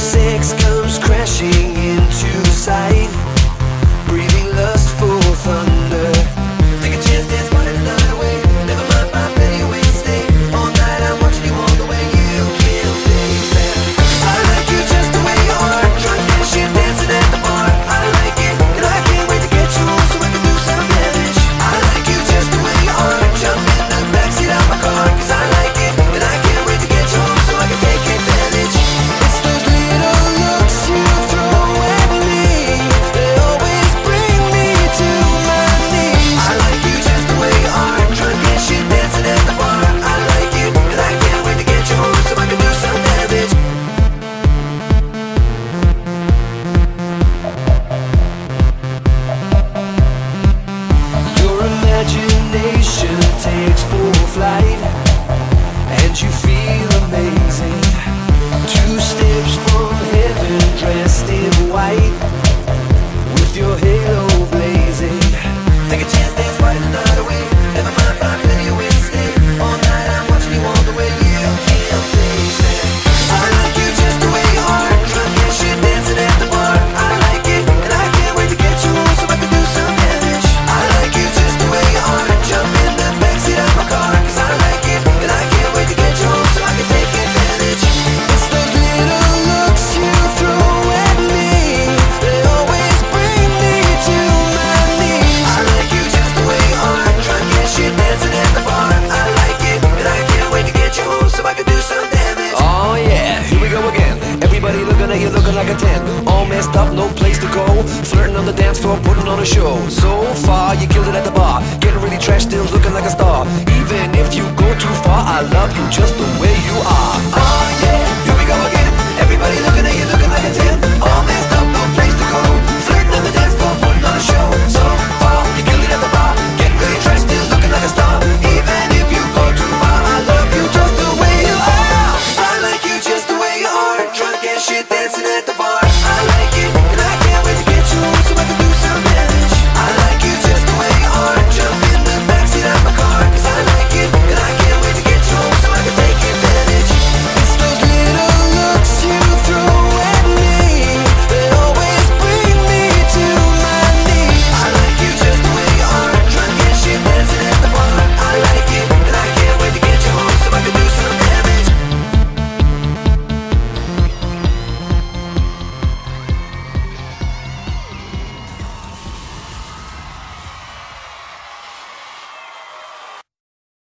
six comes crashing Everybody looking at you looking like a 10 All messed up, no place to go. Flirting on the dance floor, putting on a show. So far, you killed it at the bar. Getting really trash, still looking like a star. Even if you go too far I love you just the way you are.